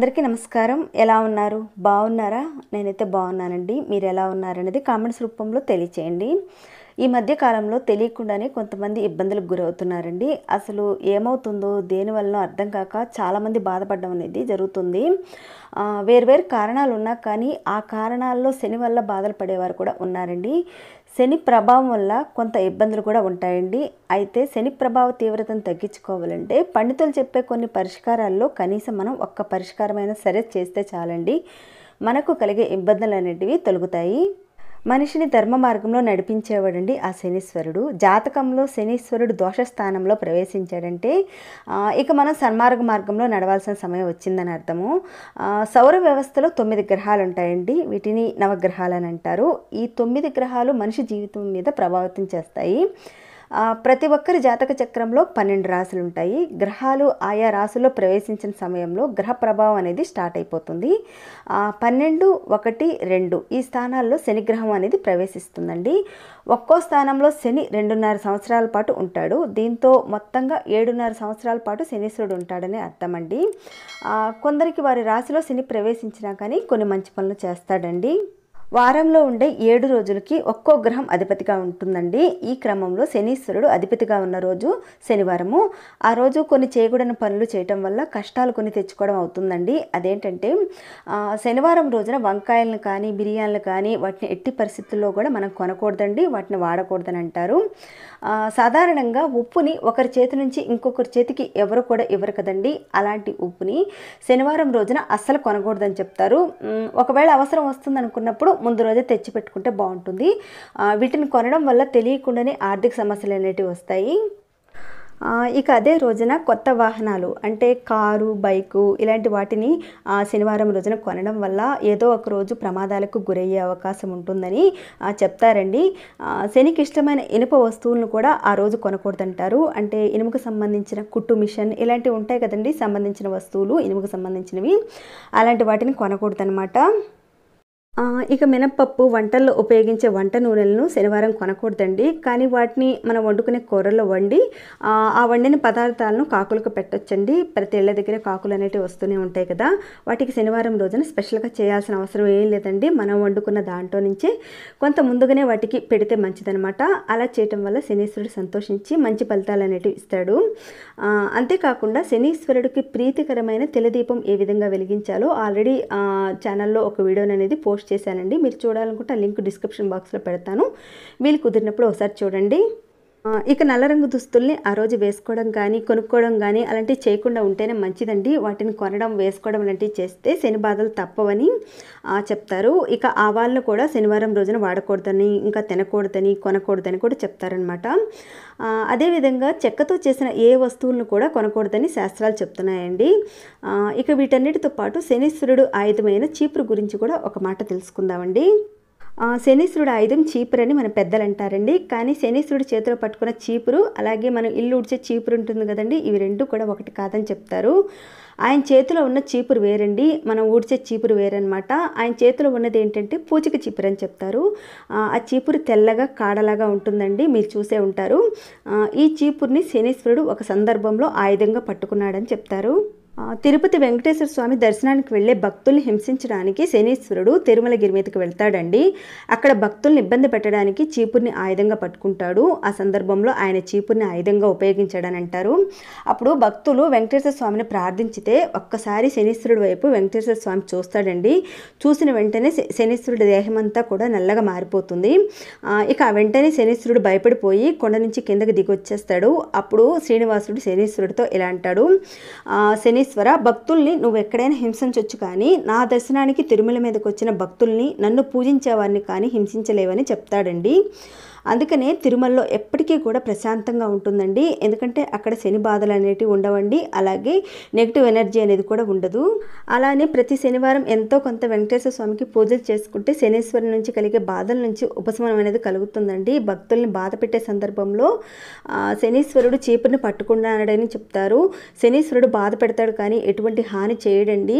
అందరికీ నమస్కారం. ఎలా ఉన్నారు? బాగున్నారా? నేనైతే బాగున్నానండి. మీరు ఎలా ఉన్నారనేది కామెంట్స్ రూపంలో తెలియచేయండి. ఈ మధ్య కాలంలో తెలియకుండానే కొంతమంది ఇబ్బందులకు గురవుతున్నారండి. అసలు ఏమవుతుందో దేనివల్ల అర్థం కాక చాలామంది బాధపడడం అనేది జరుగుతుంది. వేరు వేర్వేరు కారణాలు ఉన్నా కానీ ఆ కారణాల్లో శని వల్ల బాధలు పడేవారు కూడా ఉన్నారండి. శని ప్రభావం వల్ల కొంత ఇబ్బందులు కూడా ఉంటాయండి. అయితే శని ప్రభావ తీవ్రతను తగ్గించుకోవాలంటే పండితులు చెప్పే కొన్ని పరిష్కారాల్లో కనీసం మనం ఒక్క పరిష్కారమైనా సరే చేస్తే చాలండి. మనకు కలిగే ఇబ్బందులు అనేటివి తొలగుతాయి. మనిషిని ధర్మ మార్గంలో నడిపించేవాడండి ఆ శనీశ్వరుడు. జాతకంలో శనీశ్వరుడు దోషస్థానంలో ప్రవేశించాడంటే ఇక మనం సన్మార్గ మార్గంలో నడవాల్సిన సమయం వచ్చిందని అర్థము. సౌర వ్యవస్థలో తొమ్మిది గ్రహాలు ఉంటాయండి. వీటిని నవగ్రహాలు అని అంటారు. ఈ తొమ్మిది గ్రహాలు మనిషి జీవితం మీద ప్రభావితం చేస్తాయి. ప్రతి ఒక్కరి జాతక చక్రంలో పన్నెండు రాశులు ఉంటాయి. గ్రహాలు ఆయా రాశుల్లో ప్రవేశించిన సమయంలో గ్రహ ప్రభావం అనేది స్టార్ట్ అయిపోతుంది. పన్నెండు ఒకటి రెండు ఈ స్థానాల్లో శని గ్రహం అనేది ప్రవేశిస్తుందండి. ఒక్కో స్థానంలో శని రెండున్నర సంవత్సరాల పాటు ఉంటాడు. దీంతో మొత్తంగా ఏడున్నర సంవత్సరాల పాటు శనీశ్వరుడు ఉంటాడని అర్థమండి. కొందరికి వారి రాశిలో శని ప్రవేశించినా కానీ కొన్ని మంచి పనులు చేస్తాడండి. వారంలో ఉండే ఏడు రోజులకి ఒక్కో గ్రహం అధిపతిగా ఉంటుందండి. ఈ క్రమంలో శనీశ్వరుడు అధిపతిగా ఉన్న రోజు శనివారము. ఆ రోజు కొన్ని చేయకూడని పనులు చేయటం వల్ల కష్టాలు కొన్ని తెచ్చుకోవడం అవుతుందండి. అదేంటంటే శనివారం రోజున వంకాయలను కానీ బిర్యానీలు కానీ వాటిని ఎట్టి పరిస్థితుల్లో కూడా మనం కొనకూడదండి. వాటిని వాడకూడదని అంటారు. సాధారణంగా ఉప్పుని ఒకరి చేతి నుంచి ఇంకొకరి చేతికి ఎవరు కూడా ఇవ్వరు కదండి. అలాంటి ఉప్పుని శనివారం రోజున అస్సలు కొనకూడదని చెప్తారు. ఒకవేళ అవసరం వస్తుంది అనుకున్నప్పుడు ముందు రోజే తెచ్చి పెట్టుకుంటే బాగుంటుంది. వీటిని కొనడం వల్ల తెలియకుండానే ఆర్థిక సమస్యలు అనేటివి వస్తాయి. ఇక అదే రోజున కొత్త వాహనాలు అంటే కారు బైకు ఇలాంటి వాటిని శనివారం రోజున కొనడం వల్ల ఏదో ఒక రోజు ప్రమాదాలకు గురయ్యే అవకాశం ఉంటుందని చెప్తారండి. శనికి ఇష్టమైన ఇనుప వస్తువులను కూడా ఆ రోజు కొనకూడదంటారు. అంటే ఇనుముకు సంబంధించిన కుట్టు మిషన్ ఇలాంటివి ఉంటాయి కదండి సంబంధించిన వస్తువులు ఇనుముకు సంబంధించినవి. అలాంటి వాటిని కొనకూడదనమాట ఇక మినప్పప్పు వంటల్లో ఉపయోగించే వంట నూనెలను శనివారం కొనకూడదండి. కానీ వాటిని మనం వండుకునే కూరల్లో వండి ఆ, వండిన పదార్థాలను కాకులకు పెట్టొచ్చండి. ప్రతి ఇళ్ళ దగ్గర కాకులు అనేటివి వస్తూనే ఉంటాయి కదా. వాటికి శనివారం రోజున స్పెషల్గా చేయాల్సిన అవసరం ఏం లేదండి. మనం వండుకున్న దాంట్లో నుంచే కొంత ముందుగానే వాటికి పెడితే మంచిదనమాట అలా చేయటం వల్ల శనీశ్వరుడు సంతోషించి మంచి ఫలితాలు అనేటివి ఇస్తాడు. అంతేకాకుండా శనీశ్వరుడికి ప్రీతికరమైన తెలదీపం ఏ విధంగా వెలిగించాలో ఆల్రెడీ ఛానల్లో ఒక వీడియోని అనేది పోస్ట్ చేశానండి. మీరు చూడాలనుకుంటే ఆ లింక్ డిస్క్రిప్షన్ బాక్స్లో పెడతాను. వీలు కుదిరినప్పుడు ఒకసారి చూడండి. ఇక నల్ల రంగు దుస్తుల్ని ఆ రోజు వేసుకోవడం కానీ కొనుక్కోవడం కానీ అలాంటివి చేయకుండా ఉంటేనే మంచిదండి. వాటిని కొనడం వేసుకోవడం లాంటివి చేస్తే శని బాధలు తప్పవని చెప్తారు. ఇక ఆవాలను కూడా శనివారం రోజున వాడకూడదని ఇంకా తినకూడదని కొనకూడదని కూడా చెప్తారనమాట అదేవిధంగా చెక్కతో చేసిన ఏ వస్తువులను కూడా కొనకూడదని శాస్త్రాలు చెప్తున్నాయండి. ఇక వీటన్నిటితో పాటు శనీశ్వరుడు ఆయుధమైన చీపురు గురించి కూడా ఒక మాట తెలుసుకుందామండి. శనీశ్వరుడు ఆయుధం చీపురు అని మన పెద్దలు అంటారండి కానీ శనీశ్వరుడు చేతిలో పట్టుకున్న చీపురు అలాగే మనం ఇల్లు ఉడిచే చీపురు ఉంటుంది కదండి. ఇవి రెండు కూడా ఒకటి కాదని చెప్తారు. ఆయన చేతిలో ఉన్న చీపురు వేరండి. మనం ఊడ్చే చీపురు వేరనమాట ఆయన చేతిలో ఉన్నది ఏంటంటే పూచిక చీపురు అని చెప్తారు. ఆ, చీపురు తెల్లగా కాడలాగా ఉంటుందండి. మీరు చూసే ఉంటారు. ఈ చీపురుని శనీశ్వరుడు ఒక సందర్భంలో ఆయుధంగా పట్టుకున్నాడని చెప్తారు. తిరుపతి వెంకటేశ్వర స్వామి దర్శనానికి వెళ్ళే భక్తుల్ని హింసించడానికి శనీశ్వరుడు తిరుమలగిరి మీదకి వెళ్తాడండి. అక్కడ భక్తుల్ని ఇబ్బంది పెట్టడానికి చీపుర్ని ఆయుధంగా పట్టుకుంటాడు. ఆ సందర్భంలో ఆయన చీపుర్ని ఆయుధంగా ఉపయోగించాడని అంటారు అప్పుడు భక్తులు వెంకటేశ్వర స్వామిని ప్రార్థించితే ఒక్కసారి శనీశ్వరుడు వైపు వెంకటేశ్వర స్వామి చూస్తాడండి. చూసిన వెంటనే శనీశ్వరుడి దేహమంతా కూడా నల్లగా మారిపోతుంది. ఇక వెంటనే శనీశ్వరుడు భయపడిపోయి కొండ నుంచి కిందకి దిగొచ్చేస్తాడు. అప్పుడు శ్రీనివాసుడు శనీశ్వరుడితో ఇలా అంటాడు. శని శనీశ్వర భక్తుల్ని నువ్వు ఎక్కడైనా హింసించవచ్చు కానీ నా దర్శనానికి తిరుమల మీదకి వచ్చిన భక్తుల్ని నన్ను పూజించేవారిని కానీ హింసించలేవని చెప్తాడండి. అందుకనే తిరుమలలో ఎప్పటికీ కూడా ప్రశాంతంగా ఉంటుందండి. ఎందుకంటే అక్కడ శని బాధలు అనేటివి ఉండవండి. అలాగే నెగిటివ్ ఎనర్జీ అనేది కూడా ఉండదు. అలానే ప్రతి శనివారం ఎంతో కొంత వెంకటేశ్వర స్వామికి పూజలు చేసుకుంటే శనేశ్వరి నుంచి కలిగే బాధల నుంచి ఉపశమనం అనేది కలుగుతుందండి. భక్తుల్ని బాధ పెట్టే సందర్భంలో శనీశ్వరుడు చీపుని పట్టుకున్నాడని చెప్తారు. శనీశ్వరుడు బాధ పెడతాడు కానీ ఎటువంటి హాని చేయడండి.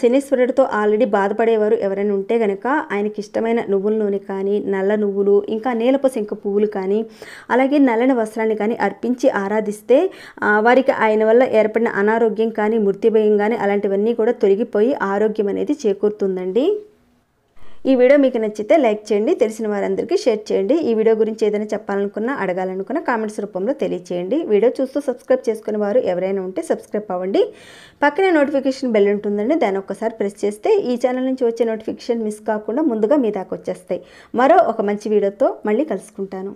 శనీశ్వరుడితో ఆల్రెడీ బాధపడేవారు ఎవరైనా ఉంటే కనుక ఆయనకి ఇష్టమైన నువ్వుల నూనె కానీ నల్ల నువ్వులు ఇంకా నేల నీలపు శంఖ పువ్వులు కానీ అలాగే నల్లని వస్త్రాన్ని కానీ అర్పించి ఆరాధిస్తే వారికి ఆయన వల్ల ఏర్పడిన అనారోగ్యం కానీ మృత్యుభయం కానీ అలాంటివన్నీ కూడా తొలగిపోయి ఆరోగ్యం అనేది చేకూరుతుందండి. ఈ వీడియో మీకు నచ్చితే లైక్ చేయండి తెలిసిన వారందరికీ షేర్ చేయండి. ఈ వీడియో గురించి ఏదైనా చెప్పాలనుకున్నా అడగాలనుకున్నా కామెంట్స్ రూపంలో తెలియచేయండి. వీడియో చూస్తూ సబ్స్క్రైబ్ చేసుకునే వారు ఎవరైనా ఉంటే సబ్స్క్రైబ్ అవ్వండి. పక్కనే నోటిఫికేషన్ బెల్ ఉంటుందండి దాన్ని ఒక్కసారి ప్రెస్ చేస్తే ఈ ఛానల్ నుంచి వచ్చే నోటిఫికేషన్ మిస్ కాకుండా ముందుగా మీ దాకా వచ్చేస్తాయి. మరో ఒక మంచి వీడియోతో మళ్ళీ కలుసుకుంటాను.